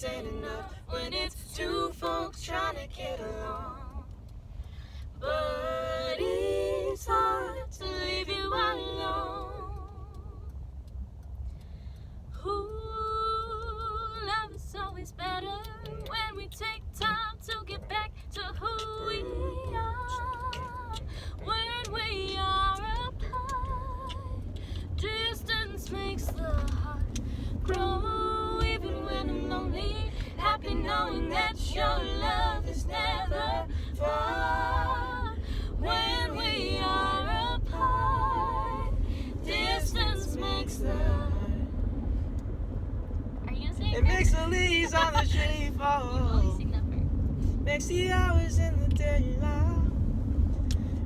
ain't enough when it's two folks trying to get along. But it's hard to leave you alone. Ooh, love is always better when we take time to get back to who we are. When we are apart, distance makes the heart grow. The leaves on the tree fall. sing that part. Makes the hours in the day long.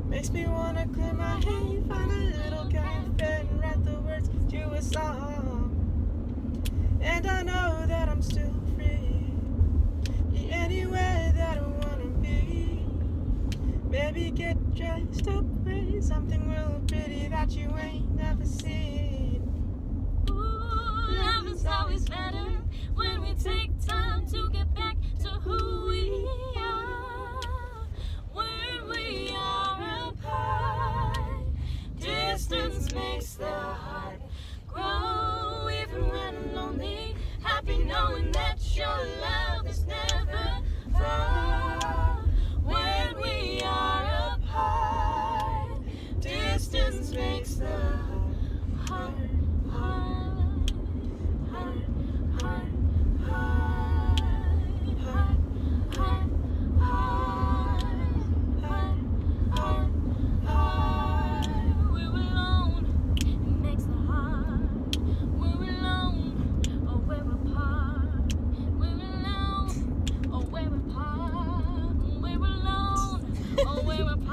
Makes me wanna clear my head, find a little cafe and write the words to a song. And I know that I'm still free. Be anywhere that I wanna be. Maybe get dressed up with something real pretty that you ain't never seen. distance makes the heart grow. Even when lonely, happy knowing. Oh, wait,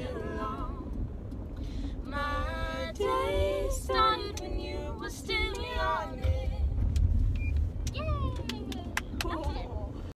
to